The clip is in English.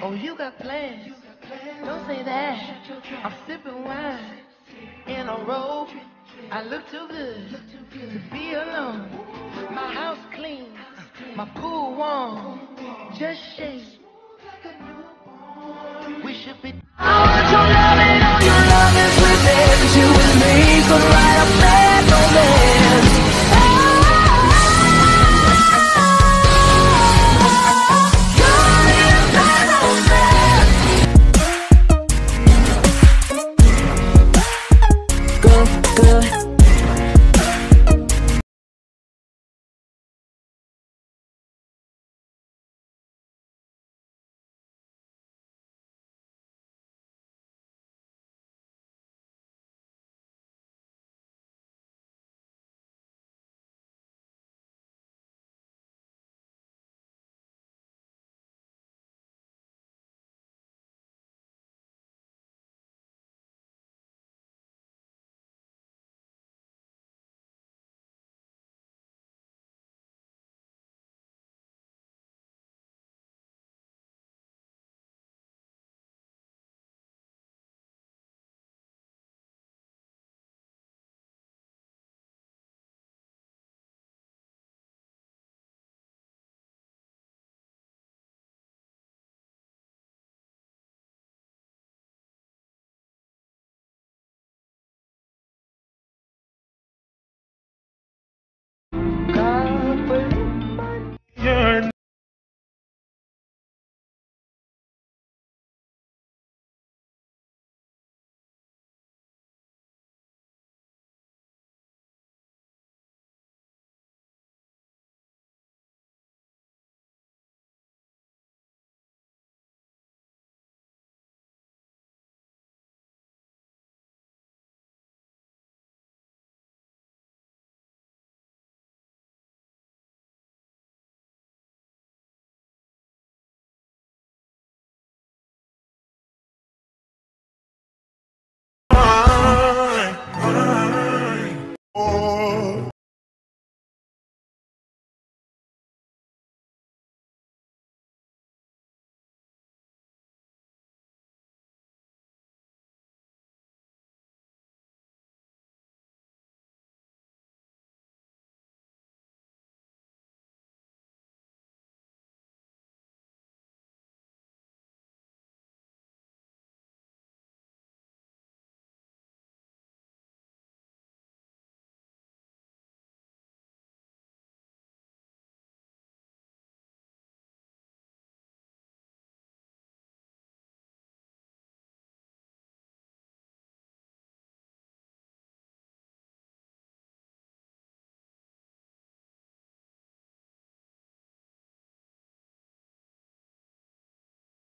Oh, you got plans. Don't say that. I'm sipping wine in a robe. I look too good to be alone. My house clean, my pool warm. Just shake. We should be. I want your love and all your love is within you and me. So right up